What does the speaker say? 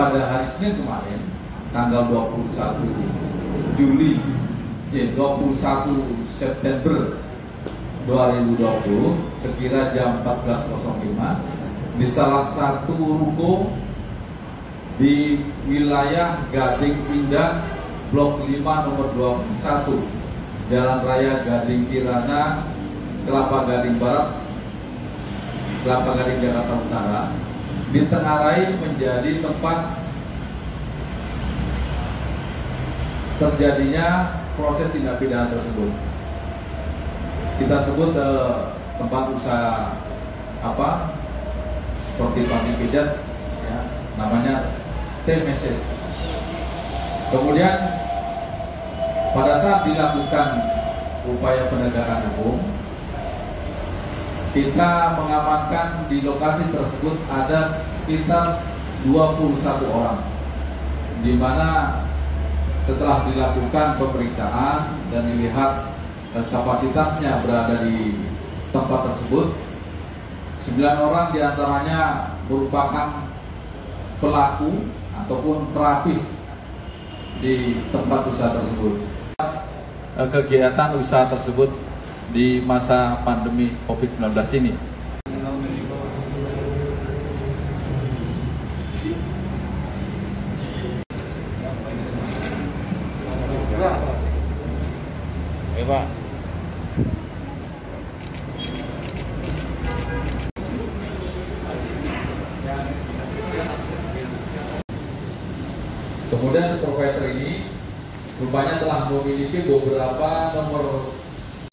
pada hari Senin kemarin tanggal 21 Juli ya 21 September 2020 sekira jam 14.05 di salah satu ruko di wilayah Gading Indah Blok 5 nomor 21 Jalan Raya Gading Kirana Kelapa Gading Barat Kelapa Gading Jakarta Utara ditengarai menjadi tempat terjadinya proses tindak pidana tersebut. Kita sebut eh, tempat usaha apa seperti pati pijat, ya, namanya TMSS. Kemudian pada saat dilakukan upaya penegakan hukum, kita mengamankan di lokasi tersebut ada sekitar 21 orang di mana setelah dilakukan pemeriksaan dan dilihat eh, kapasitasnya berada di tempat tersebut 9 orang di antaranya merupakan pelaku ataupun terapis di tempat usaha tersebut. Eh, kegiatan usaha tersebut di masa pandemi COVID-19 ini. Pak. Kemudian si profesor ini rupanya telah memiliki beberapa nomor